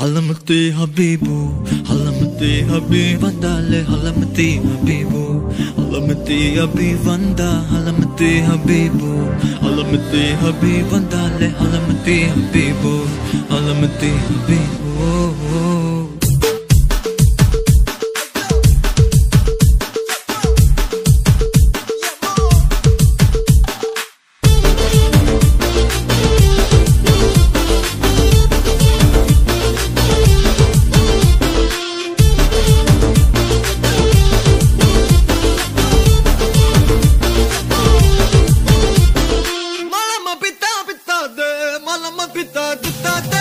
హలమతి హబీబు హలమతి హబీ వందాలే హలమతి హబీబు హలమతి హబీ వంద హలమతి హబీబు హలమతి హబీ వందాలే హలమతి హబీబు హలమతి హబీబు ఓ ਦਿੱਤਾ